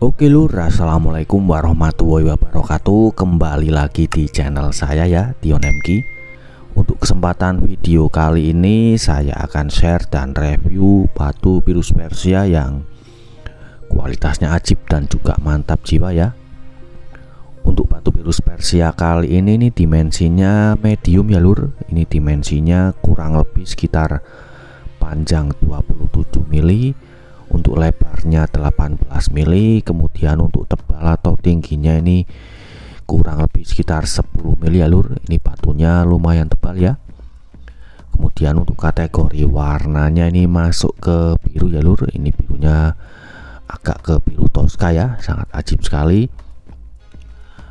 Oke lur, assalamualaikum warahmatullahi wabarakatuh. Kembali lagi di channel saya ya, Dion MK Untuk kesempatan video kali ini Saya akan share dan review batu virus Persia yang Kualitasnya ajib dan juga mantap jiwa ya. Untuk batu virus Persia kali ini nih dimensinya medium ya lur. Ini dimensinya kurang lebih sekitar panjang 27 mili untuk lebarnya 18 mili kemudian untuk tebal atau tingginya ini kurang lebih sekitar 10 mili ya lur. Ini batunya lumayan tebal ya. Kemudian untuk kategori warnanya ini masuk ke biru ya lur. Ini birunya agak ke biru toska ya sangat ajib sekali.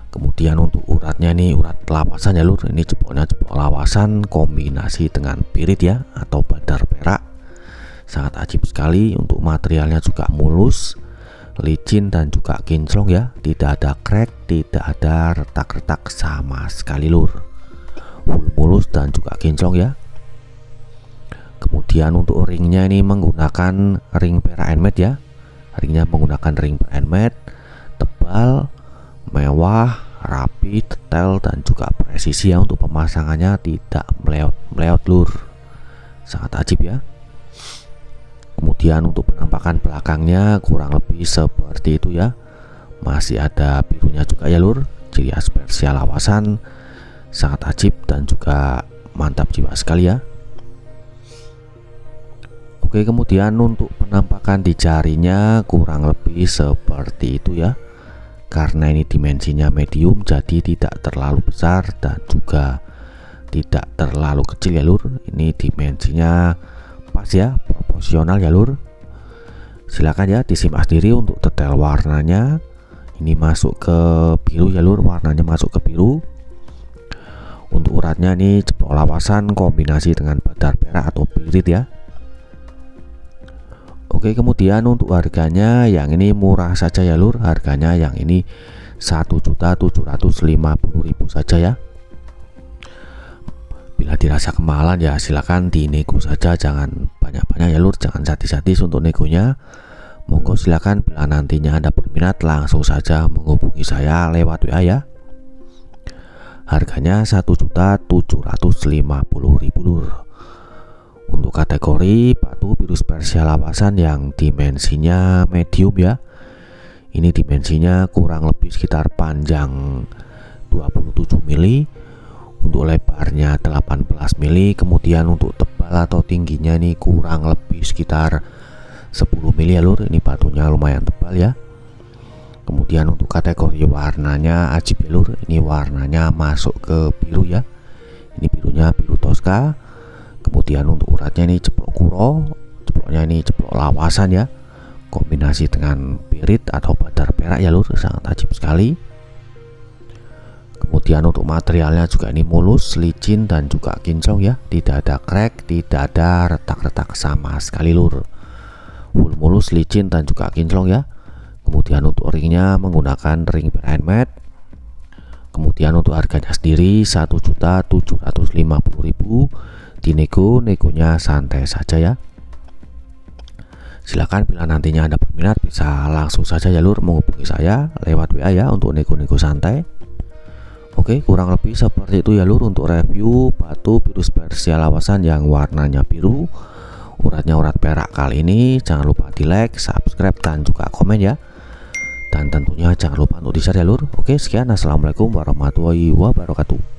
Kemudian untuk uratnya ini urat lawasan ya lur. Ini cepoknya cepok lawasan kombinasi dengan pirit ya atau badar perak sangat ajib sekali. Untuk materialnya juga mulus licin dan juga kinclong ya. Tidak ada crack tidak ada retak-retak sama sekali lur. Mulus dan juga kinclong ya. Kemudian untuk ringnya ini menggunakan ring perak enmet ya. Ringnya menggunakan ring perak enmet tebal mewah rapi detail dan juga presisi ya. Untuk pemasangannya tidak meleot meleot lur. Sangat ajib ya kemudian untuk penampakan belakangnya kurang lebih seperti itu ya. Masih ada birunya juga ya lur. Ciri khas Persia lawasan. Sangat ajib dan juga mantap jiwa sekali ya. Oke kemudian untuk penampakan di jarinya kurang lebih seperti itu ya. Karena ini dimensinya medium jadi tidak terlalu besar dan juga tidak terlalu kecil ya lur. Ini dimensinya pas ya proporsional ya lur silakan ya disimak sendiri untuk detail warnanya. Ini masuk ke biru ya lur warnanya masuk ke biru. Untuk uratnya ini ceplok lawasan kombinasi dengan badar perak atau pirit ya. Oke kemudian untuk harganya yang ini murah saja ya lur harganya yang ini 1.750.000 saja ya bila dirasa kemahalan ya silakan dinego saja jangan banyak-banyak ya lur jangan sadis-sadis untuk negonya monggo silakan bila nantinya anda berminat langsung saja menghubungi saya lewat WA ya. Harganya 1.750.000 lur. Untuk kategori batu virus Persia lawasan yang dimensinya medium ya. Ini dimensinya kurang lebih sekitar panjang 27 mili untuk lebarnya 18 mili kemudian untuk tebal atau tingginya ini kurang lebih sekitar 10 mili ya lur. Ini batunya lumayan tebal ya. Kemudian untuk kategori warnanya ajib ya lur ini warnanya masuk ke biru ya. Ini birunya biru toska. Kemudian untuk uratnya ini ceplok kuro ceploknya ini ceplok lawasan ya. Kombinasi dengan pirit atau badar perak ya lur. Sangat ajib sekali kemudian untuk materialnya juga ini mulus licin dan juga kinclong ya. Tidak ada crack tidak ada retak-retak sama sekali lur. Full mulus licin dan juga kinclong ya. Kemudian untuk ringnya menggunakan ring mat kemudian untuk harganya sendiri 1.750.000 dinego negonya santai saja ya. Silahkan bila nantinya anda berminat bisa langsung saja jalur menghubungi saya lewat WA ya untuk nego-nego santai Oke kurang lebih seperti itu ya lur untuk review batu virus Persia lawasan yang warnanya biru. Uratnya urat perak kali ini. Jangan lupa di like subscribe dan juga komen ya. Dan tentunya jangan lupa untuk di share ya lur. Oke sekian. Assalamualaikum warahmatullahi wabarakatuh